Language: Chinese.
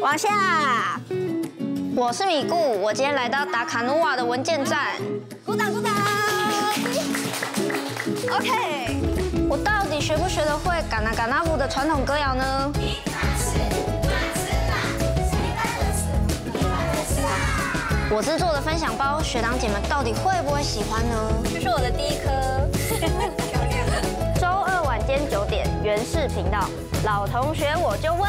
往下。我是米固，我今天来到达卡努瓦的文件站。鼓掌鼓掌。OK，我到底学不学得会嘎纳嘎纳夫的传统歌谣呢？我制作的分享包，学长姐们到底会不会喜欢呢？这是我的第一颗。周二晚间九点，原视频道，老同学我就问。